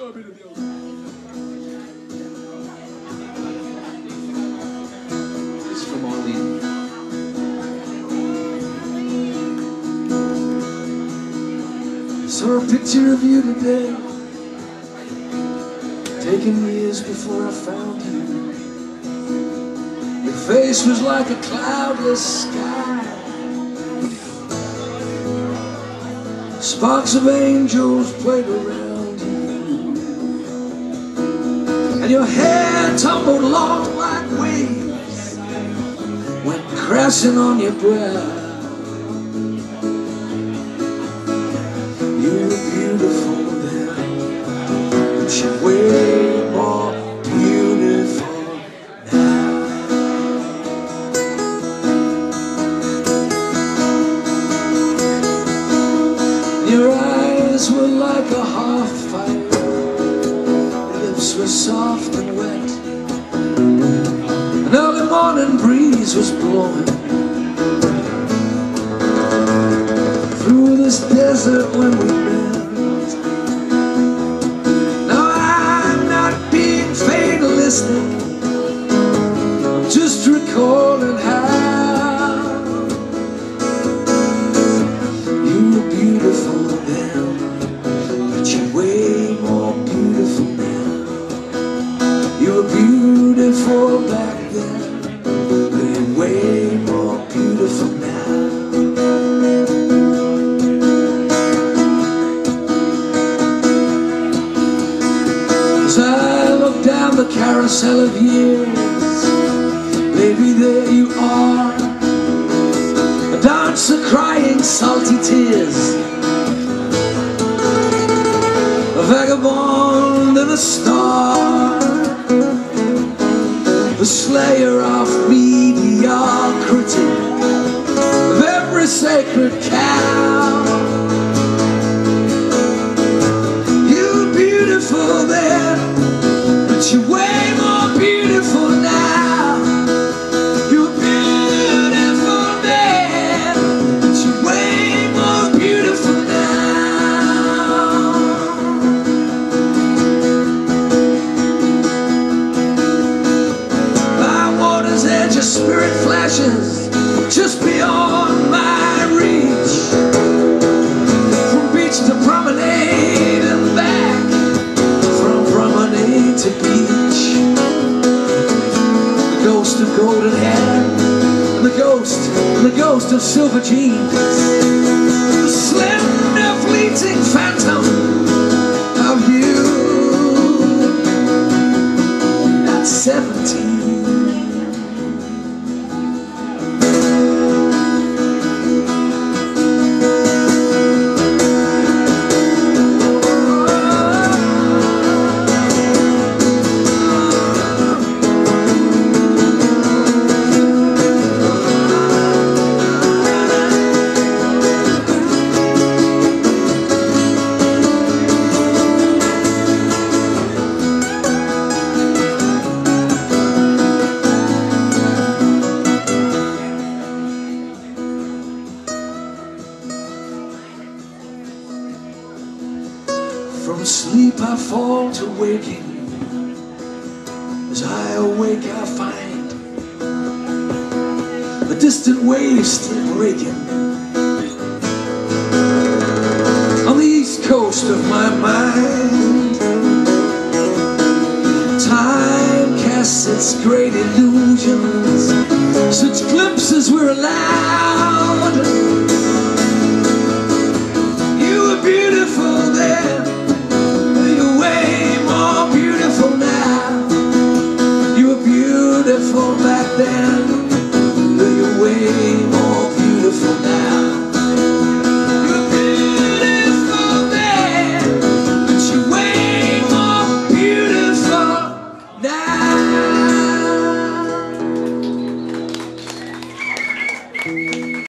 Show Dios. It's from Arlene. Saw a picture of you today, taken years before I found you. Your face was like a cloudless sky. Sparks of angels played around Your hair tumbled along like waves, went crashing on your brow. Were soft and wet. An early morning breeze was blowing through this desert when we carousel of years, baby, there you are. A dancer crying salty tears. A vagabond and a star. The slayer of mediocrity. Of every sacred ghost of golden hair, the ghost, the ghost of silver jeans. The slender fleeting phantom of you at seventeen. From sleep I fall to waking. As I awake, I find the distant waves still breaking. On the east coast of my mind, time casts its great illusions. Such glimpses were allowed.